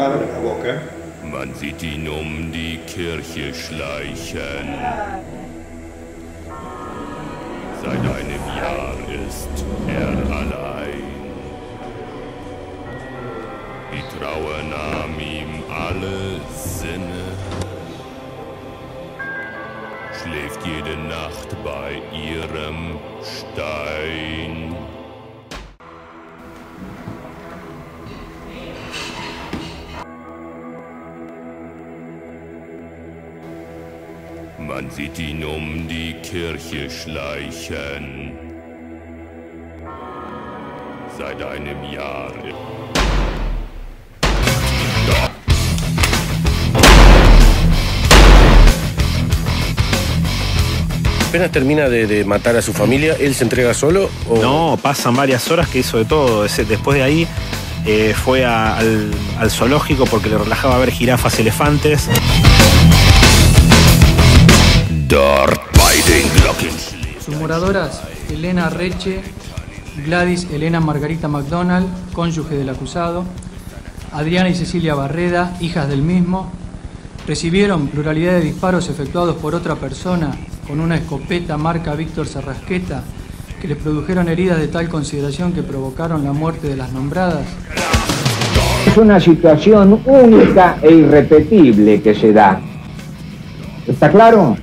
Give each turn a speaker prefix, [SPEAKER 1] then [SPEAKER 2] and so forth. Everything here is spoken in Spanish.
[SPEAKER 1] Abre la boca.
[SPEAKER 2] Man sieht ihn um die Kirche schleichen. Seit einem Jahr ist er allein. Die Trauer nahm ihm alle Sinne. Schläft jede Nacht bei ihrem Stein. Man sieht ihn um die Kirche schleichen. Seit einem Jahr.
[SPEAKER 3] Apenas termina de, de matar a su familia, ¿él se entrega solo? O...
[SPEAKER 4] No, pasan varias horas que hizo de todo. Después de ahí eh, fue a- al, al zoológico porque le relajaba ver jirafas y elefantes.
[SPEAKER 5] Sus moradoras, Elena Reche, Gladys Elena Margarita McDonald, cónyuge del acusado, Adriana y Cecilia Barreda, hijas del mismo, recibieron pluralidad de disparos efectuados por otra persona con una escopeta marca Víctor Sarrasqueta que les produjeron heridas de tal consideración que provocaron la muerte de las nombradas.
[SPEAKER 6] Es una situación única e irrepetible que se da. ¿Está claro?